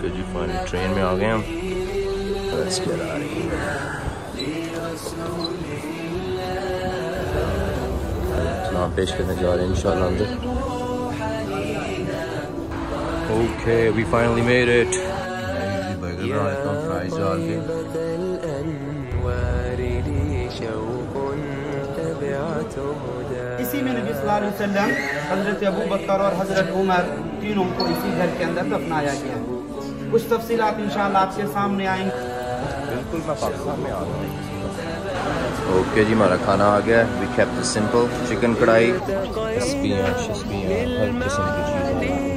Could you finally train me again. Let's get out of here. Now peş करने जा रहे हैं Okay, we finally made it. Burger बनाता हूँ fries डाल के. इसी में नबी सल्लल्लाहु अलैहि वसल्लम हजरत of बकर कुछ तफसीत इन आपके सामने आएंगी बिल्कुल मैं पाकिस्तान में आ रहा हूँ ओके जी हमारा खाना आ गया वी कैप्ट सिंपल चिकन कढ़ाई तस्बीयां शस्बियां हर किस्म की चीज़ें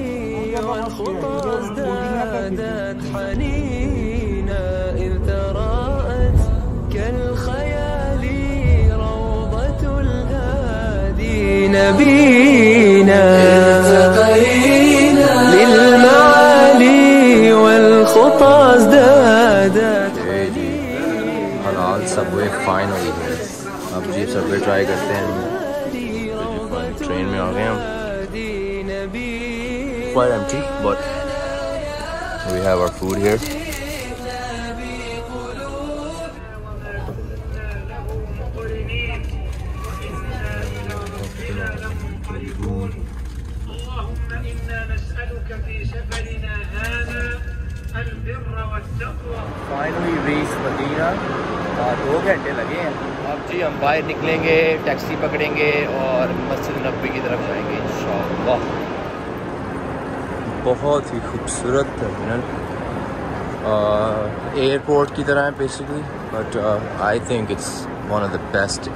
नबीना والخطى ازدادت ये जी हलाल सबवे फाइनली है अब जी सबवे ट्राई करते हैं हम ट्रेन में आ गए हम هادي نبينا quite empty but we have our food here جی ہم باہر نکلیں گے ٹیکسی پکڑیں گے اور مسجد نبی کی طرف جائیں گے انشاءاللہ بہت ہی خوبصورت ٹرمینل ایئرپورٹ کی طرح ہے basically but I think it's one of the best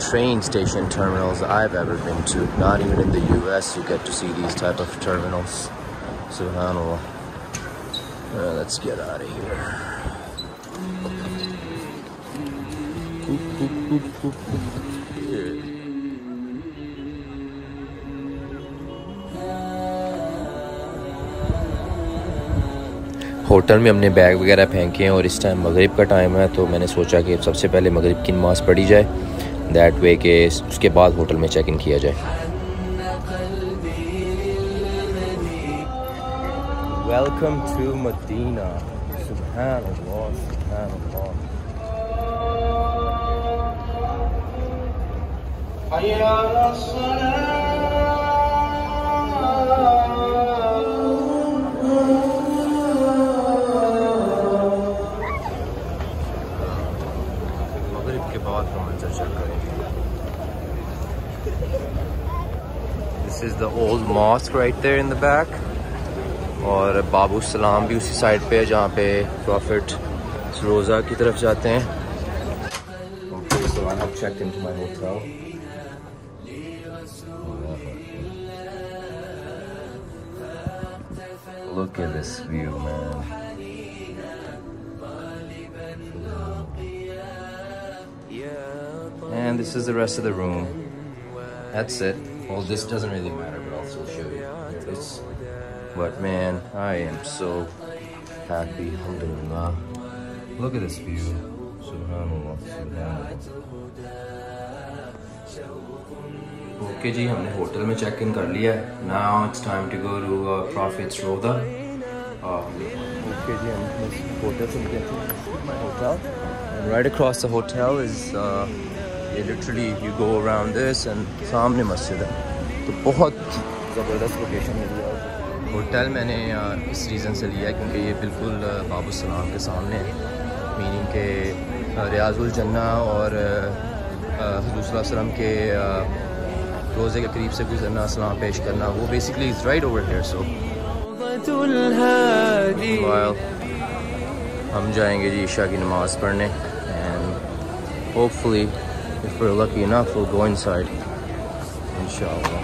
train station terminals I've ever been to. Not even in the US you get to see these type of terminals. SubhanAllah. Uh, let's get out of here. Hotel میں ہم نے bag وغیرہ پھینکے ہیں اور اس time مغرب کا time ہے، تو میں نے سوچا کہ سب سے پہلے مغرب کی نماز پڑھی جائے دیٹ وے کہ اس کے بعد ہوٹل میں چیک ان کیا جائے۔ ویلکم ٹو مدینہ سبحان اللہ سبحان اللہ۔ مغرب کے بعد کا منظر کریں this is the old mosque right there in the back اور بابو السلام بھی اسی سائڈ پہ جہاں پہ پروفٹ روزہ کی طرف جاتے ہیں۔ Look at this view, man. And this is the rest of the room. That's it. Well, this doesn't really matter, but I'll still show you. Here it is. But man, I am so happy. Alhamdulillah. Look at this view. Subhanallah. Subhanallah. Okay जी हमने hotel में check in कर लिया है now it's time to go to profits रोदा okay Okay, جی hotel سے hotel right across the hotel is یہ literally you go around this and سامنے مسجد ہے تو بہت زبردست لوکیشن ملی ہے ہوٹل میں نے اس ریزن سے لیا ہے کیونکہ یہ بالکل باب السلام کے سامنے ہے میننگ کہ ریاض الجنہ اور حضور صلی اللہ علیہ وسلم کے روزے کے قریب سے گزرنا اسلام پیش کرنا وہ basically is right over here so الهادي while हम जाएंगे जी ईशा की नमाज़ पढ़ने and hopefully if we're lucky enough we'll go inside inshallah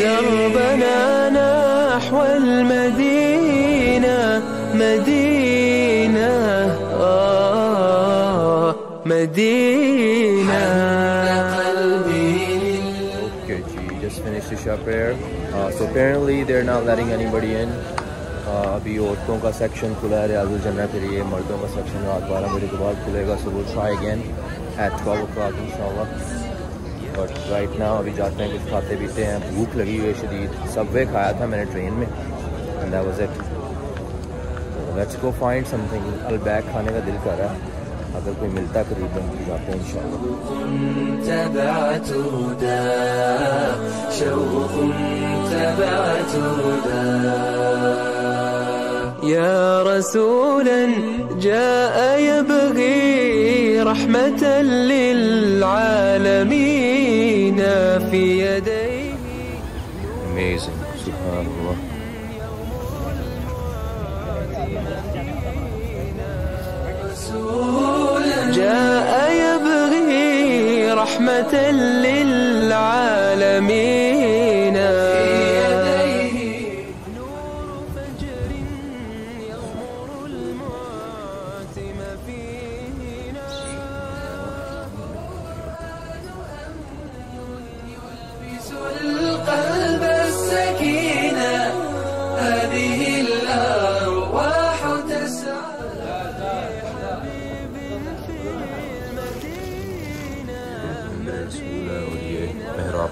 دربنا نحو المدينة مدينة آه مدينة Aisha pair so apparently they're not letting anybody in ابھی عورتوں کا سیکشن کھلا ہے، ریاض الجنہ کے لیے، مردوں کا سیکشن رات بارہ بجے کے بعد کھلے گا صبح try again at twelve o'clock ان شاء اللہ بٹ رائٹ نا ابھی جاتے ہیں، کچھ کھاتے پیتے ہیں، بھوک لگی ہوئی ہے شدید۔ سب وے کھایا تھا میں نے ٹرین میں and was it let's go find something Albaik کھانے کا دل کر رہا ہے۔ अगर कोई मिलता है करीब में जाते हैं इंशाल्लाह تبعت هدى شوق تبعت هدى يا رسولا جاء يبغي رحمة للعالمين في يديه رحمة للعالمين. في يديه نور فجر يغمر فينا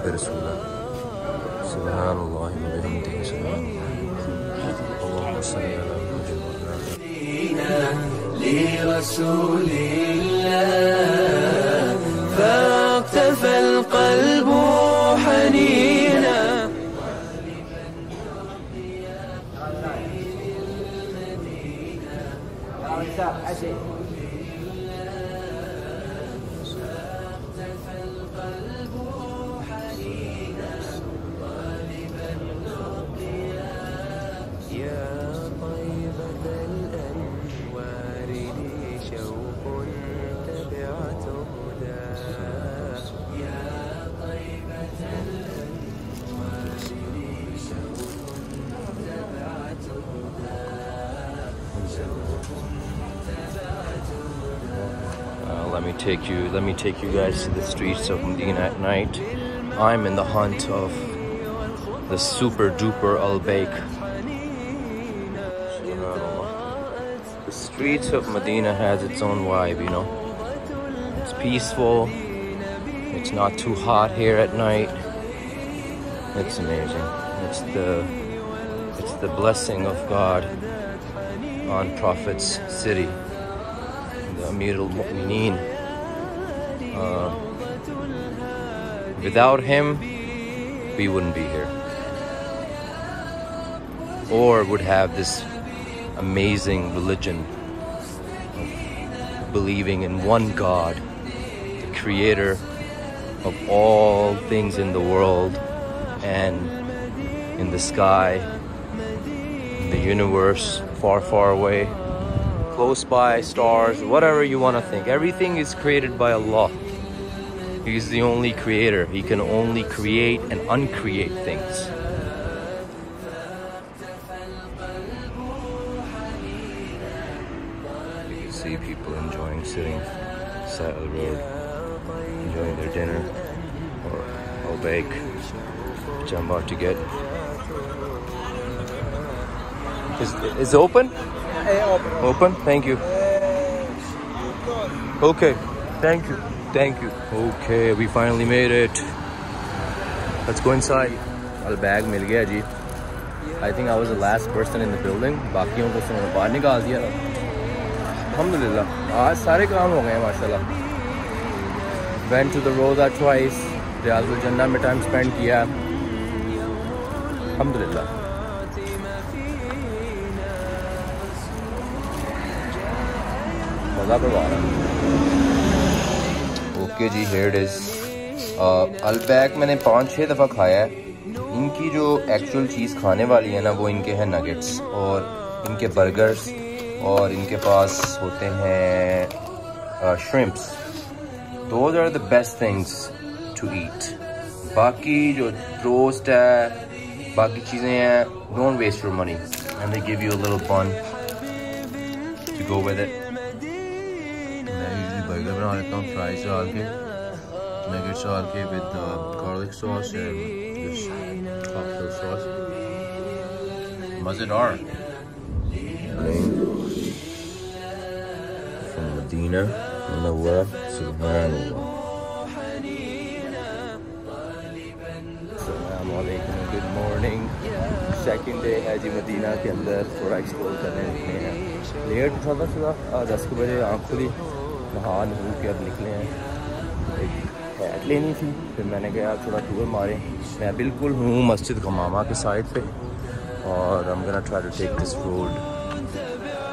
برسوله سبحان الله وبحمده سبحان الله. اللهم صل على لرسول الله فاقتفى القلب حنينا Me take you let me take you guys to the streets of Medina at night. I'm in the hunt of the super duper Al Baik. The streets of Medina has its own vibe, you know. It's peaceful. It's not too hot here at night. It's amazing. It's the it's the blessing of God on Prophet's city the Amir al Mu'mineen. Uh, without him, we wouldn't be here. Or would have this amazing religion of believing in one God, the creator of all things in the world and in the sky, in the universe, far, far away close by, stars, whatever you want to think. Everything is created by Allah. He's the only creator. He can only create and uncreate things. You can see people enjoying sitting side of the road, enjoying their dinner or Al Baik, which I'm about to get. Is, is it open? Open? Thank you. Okay. Thank you Thank you. Okay, we finally made it. Let's go inside. Al bag मिल गया जी. I think I was the last person in the building. बाकियों को उन्होंने बाहर निकाल दिया था. अल्हम्दुलिल्लाह आज सारे काम हो गए हैं माशाल्लाह. Went to the Rosa twice. Riyazul जन्ना में टाइम स्पेंड किया. अल्हम्दुलिल्लाह. मज़ा करवा रहा کے جی ہیئر از الپیک میں نے پانچ چھ دفعہ کھایا ہے. ان کی جو ایکچول چیز کھانے والی ہے نا، وہ ان کے ہیں نگٹس اور ان کے برگرز اور ان کے پاس ہوتے ہیں shrimps those are the best things to eat باقی جو روسٹ ہے، باقی چیزیں ہیں don't waste your money and they give you little pin go with it usually burger बना लेता हूँ फ्राइज डाल के नगेट्स डाल के with garlic sauce and cocktail sauce मज़ेदार from Medina Munawwara Subhanallah good morning second day है जी Medina के अंदर थोड़ा एक्सप्लोर करने निकले हैं लेट उठा था सुबह दस के बजे आँख खुली نہا نہو کے اب نکلے ہیں۔ ایک لینی تھی، پھر میں نے گیا تھوڑا ٹور مارے میں بالکل ہوں مسجد غمامہ کے سائڈ پہ۔ اور ہم gonna try to take this road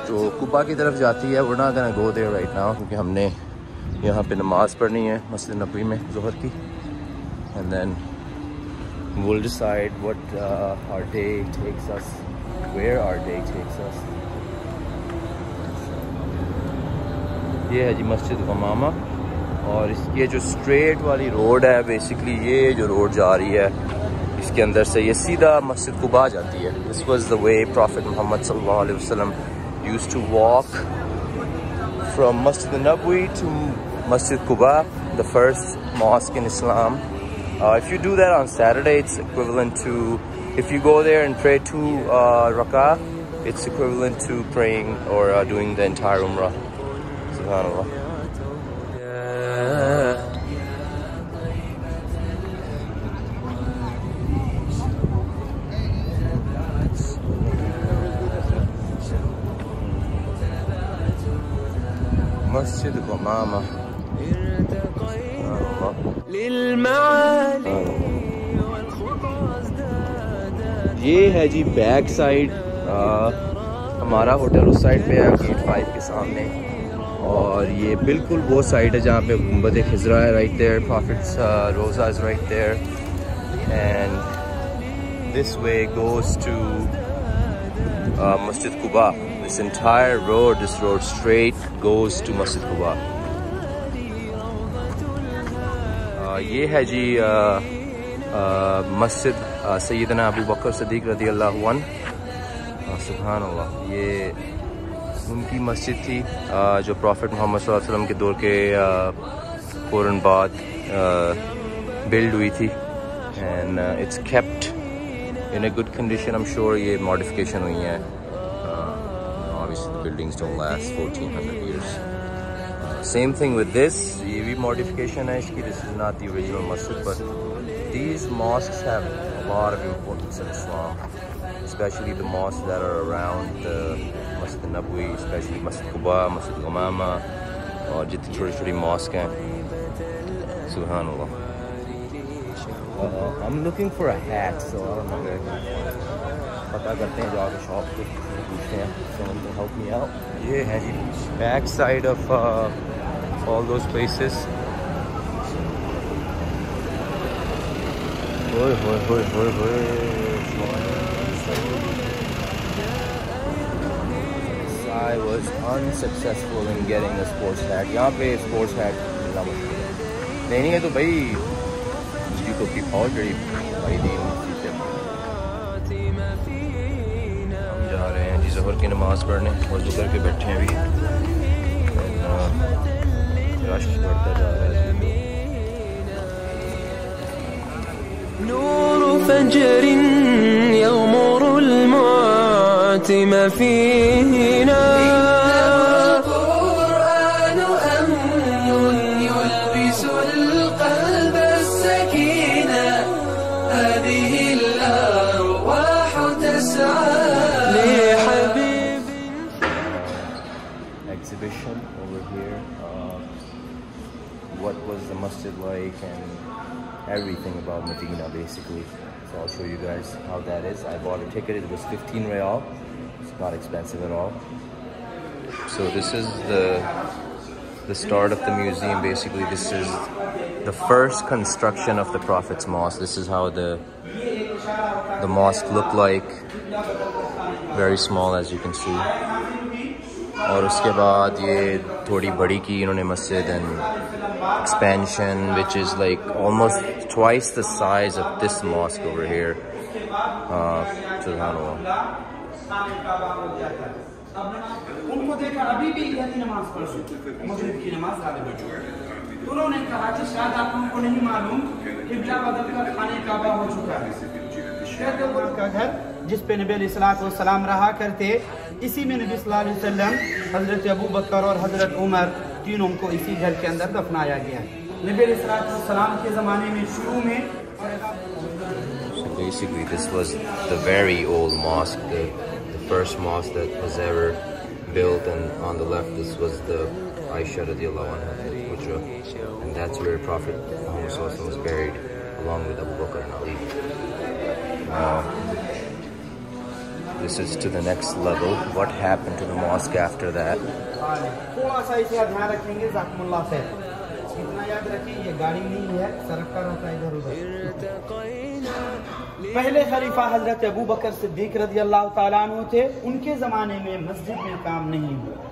جو کبا کی طرف جاتی ہے ورنہ گنا گو دے رائٹ ناؤ کیونکہ ہم نے یہاں پہ نماز پڑھنی ہے، مسجد نبوی میں ظہر کی۔ And then we'll decide what are the taxis where are the taxis ये है जी मस्जिद गमामा और इसकी जो स्ट्रेट वाली रोड है बेसिकली ये जो रोड जा रही है इसके अंदर से ये सीधा मस्जिद कुबा जाती है this was the way prophet Mohammad सल्लल्लाहु अलैहि वसल्लम यूज्ड टू वॉक फ्रॉम मस्जिद नबवी टू मस्जिद Quba the first mosque in Islam Uh, if you do that on Saturday, it's equivalent to, if you go there and pray two uh, rak'ah, it's equivalent to praying or uh, doing the entire umrah. Subhanallah. Masjid Ghamama. Subhanallah. للمعالي والخطى ازداد ये है जी back side हमारा hotel उस side पे है get five के सामने اور یہ بالکل وہ سائٹ ہے جہاں پہ گنبد خزرا ہے right there prophet's Rawdah is right there and this way goes to Masjid Quba this entire road this road street goes to مسجد قبا یہ ہے جی مسجد سیدنا ابو بکر صدیق رضی اللہ عنہ سبحان اللہ یہ ان کی مسجد تھی جو پرافٹ محمد صلی اللہ علیہ وسلم کے دور کے فوراً بعد بلڈ ہوئی تھی۔ And it's kept in a good condition I'm sure یہ ماڈیفکیشن ہوئی ہیں۔ Buildings don't last fourteen hundred years same thing with this یہ بھی ماڈیفکیشن ہے اس کی this is not the original Masjid but these mosque have bar of importance in Islam especially the mosques that are around the Masjid Nabawi especially Masjid Quba, Masjid Ghamama और जितनी छोटी छोटी mosques हैं Subhanallah uh, I'm looking for a hat so I don't know where पता करते हैं जाके shop पे पूछते हैं someone can help me out ये है जी back side of all those places होए होए होए होए होए I was unsuccessful in getting a sports hat. यहाँ पे sports hat मिलना मुश्किल है नहीं है तो भाई YouTube की बहुत बड़ी भाई दी हम जा रहे हैं जी जहर की नमाज़ पढ़ने और जो के बैठे हैं अभी रश बढ़ता जा रहा है नूर फजरिन المعتم فينا القرآن أمن يلبس القلب السكينة هذه الأرواح تسعى لحبيب exhibition over here. Uh, what was the masjid like and everything about Medina basically. So I'll show you guys how that is. I bought a ticket, it was 15 real. It's not expensive at all. So this is the the start of the museum basically. This is the first construction of the Prophet's Mosque. This is how the the mosque looked like. Very small as you can see. और उसके बाद ये थोड़ी बड़ी की इन्होंने मस्जिद and expansion which is سامنے کعبہ کام ہو جاتا ہے اب ان کو دیکھا ابھی بھی گھر کی نماز پڑھ سکتے مغرب کی نماز غالب ہو چکی انہوں نے کہا کہ شاید آپ کو نہیں معلوم قبلہ بدل کر خانے کعبہ ہو چکا ہے۔ کا گھر جس پہ نبی علیہ السلام رہا کرتے اسی میں نبی صلی اللہ علیہ وسلم حضرت ابو بکر اور حضرت عمر تینوں کو اسی گھر کے اندر دفنایا گیا نبی علیہ السلام کے زمانے میں شروع میں اور Basically, this was the very old mosque, the first mosque that was ever built and on the left this was the Aisha radiallahu anha, the Hujra. And that's where Prophet Muhammad was buried along with Abu Bakr and Ali. Uh, this is to the next level. What happened to the mosque after that? थोड़ा सा इसका ध्यान रखेंगे जाकमुल्ला से इतना याद रखिए ये गाड़ी नहीं है सड़क का रहता है इधर उधर پہلے خلیفہ حضرت ابو بکر صدیق رضی اللہ تعالیٰ عنہ تھے ان کے زمانے میں مسجد میں کام نہیں ہوا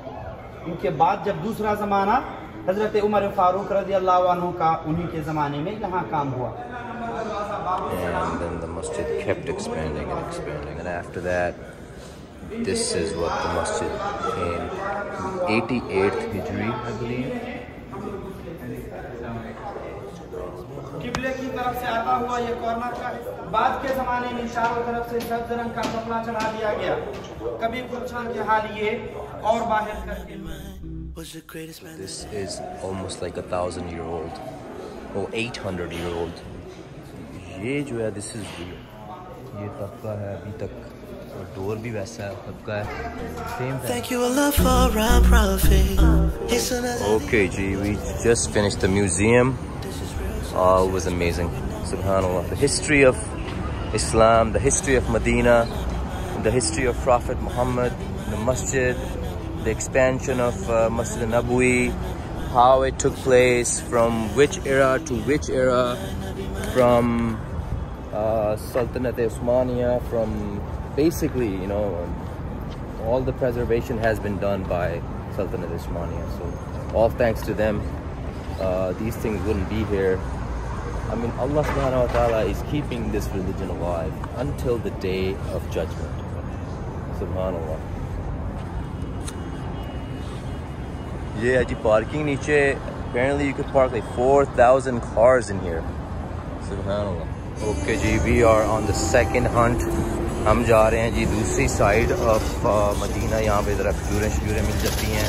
ان کے بعد جب دوسرا زمانہ حضرت عمر فاروق رضی اللہ عنہ کا انہی کے زمانے میں یہاں کام ہوا And then the masjid kept expanding and expanding. And after that, this is what the masjid came. 88th Hijri, I believe. طرف سے آتا ہوا یہ کورنر کا بعد کے زمانے میں شاہوں طرف سے سبز رنگ کا کپڑا چڑھا دیا گیا۔ کبھی گلچھان کے حالیے اور باہر کر کے۔ This is almost like a thousand year old or 800 year old ये जो है this is real. یہ طبقہ ہے ابھی تک۔ اور دور بھی ویسا ہے طبقہ ہے۔ Same Thank you Allah for our prophet. Okay جی we just finished the museum. Oh, it was amazing. Subhanallah. The history of Islam, the history of Medina, the history of Prophet Muhammad, the masjid, the expansion of uh, Masjid Nabawi, how it took place, from which era to which era, from uh, Sultanate Osmania, from basically, you know, all the preservation has been done by Sultanate Osmania. So all thanks to them, uh, these things wouldn't be here. I mean, Allah subhanahu wa ta'ala is keeping this religion alive until the day of judgment. Subhanallah. ये है जी parking नीचे apparently you could park like 4,000 cars in here. Subhanallah. Okay जी, we are on the second hunt. हम जा रहे हैं जी दूसरी side of Medina यहाँ पे ज़रा खजूरें शजूरें मिल जाती हैं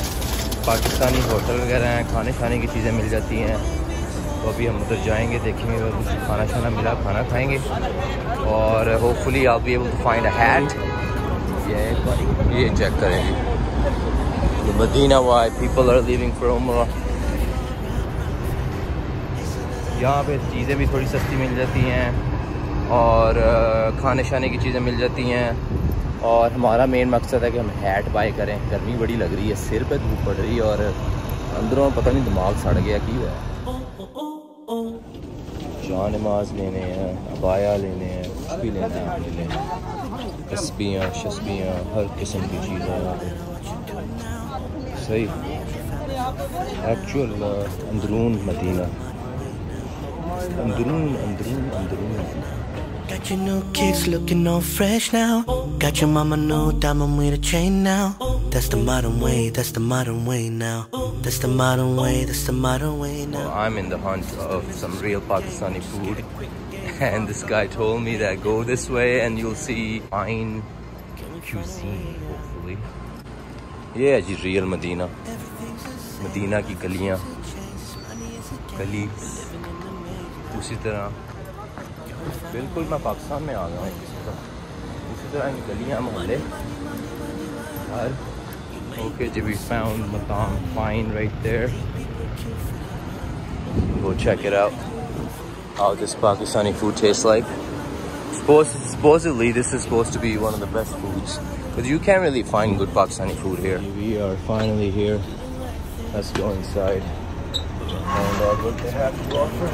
पाकिस्तानी होटल वगैरह हैं खाने खाने की चीज़ें मिल जाती हैं تو ابھی ہم ادھر جائیں گے دیکھیں گے اگر کچھ کھانا شانا ملا کھانا کھائیں گے۔ اور ہوپ فلی آپ بھی فائنڈ ہیٹ یہ چیک کریں۔ گے Medina why people are leaving from یہاں پہ چیزیں بھی تھوڑی سستی مل جاتی ہیں اور کھانے شانے کی چیزیں مل جاتی ہیں۔ اور ہمارا مین مقصد ہے کہ ہم ہیٹ بائی کریں۔ گرمی بڑی لگ رہی ہے سر پہ دھوپ پڑ رہی ہے اور اندروں پتہ نہیں دماغ سڑ گیا کی ہوا ہے۔ جوان نماز لینے ہیں، عبایا لینے ہیں، کچھ بھی لینا ہے لے تسبیاں شسبیاں ہر قسم کی چیزیں صحیح۔ ایکچوئل اندرون مدینہ۔ اندرون اندرون اندرون۔ Got your new kicks looking all fresh now. Got your mama new diamond with a chain now. That's the modern way, that's the modern way now. That's the modern way, that's the modern way now. I'm in the hunt of some real Pakistani food and this guy told me that go this way and you'll see fine cuisine hopefully ये है जी real Medina Medina की गलियाँ गली उसी तरह बिल्कुल मैं पाकिस्तान में आ गया हूँ इसी तरह उसी तरह की गलियाँ मोहल्ले हर okay ji we found Matam fine right there go check it out how this Pakistani food tastes like Suppose, supposedly this is supposed to be one of the best foods but you can't really find good Pakistani food here we are finally here let's go inside find out what they have to offer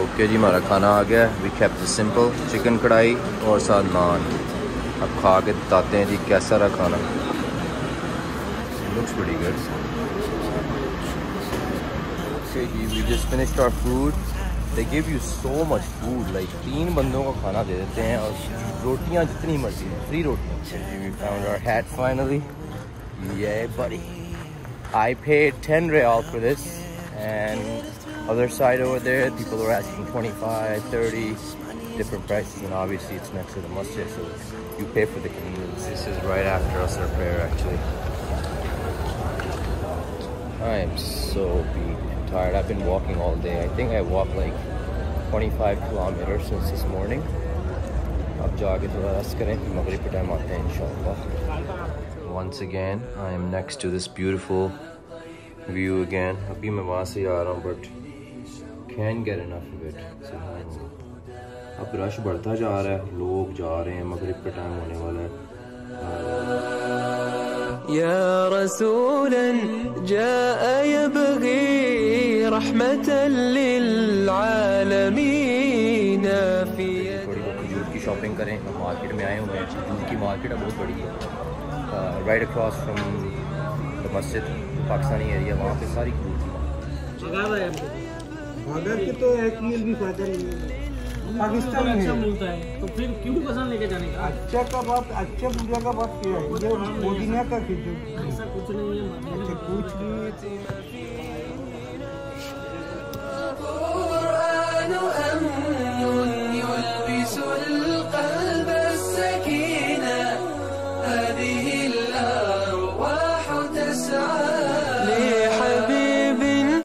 okay जी हमारा खाना आ गया we kept it simple chicken कढ़ाई और साथ नान अब खा के बताते हैं जी कैसा रहा खाना looks pretty good okay जी we just finished our food they give you so much food like तीन बंदों का खाना दे देते हैं और रोटियां जितनी मर्जी हैं फ्री रोटियां okay, जी we found our hat finally yeah buddy I paid 10 real for this and other side over there people are asking 25 30 different prices and obviously it's next to the masjid so you pay for the convenience this is right after Asr prayer actually I am so beat and tired I've been walking all day I think I walked like 25 kilometers since this morning. अब जाके थोड़ा rest करें फिर मगरिब के time आते हैं इंशाल्लाह Once again, I am next to this beautiful view again. अभी मैं वहाँ से आ रहा हूँ but can't get enough of it. اب رش بڑھتا جا رہا ہے لوگ جا رہے ہیں مغرب کا ٹائم ہونے والا ہے۔ یا رسولا جاء يبغي رحمة للعالمين في کھجور کی شاپنگ کریں۔ ہم مارکیٹ میں آئے ہوئے ہیں۔ کھجور کی مارکیٹ بہت بڑی ہے۔ Right across from Masjid Pakistani area وہاں پہ ساری کھجور کی مارکیٹ تو ایک میل بھی فائدہ نہیں ہے۔ پاکستان میں۔ اچھا تو پھر اچھا کا بات اچھا پوجا کا بات کیا ہے۔ یہ کا ایسا کچھ نہیں ہے اچھا، کچھ نہیں ہے۔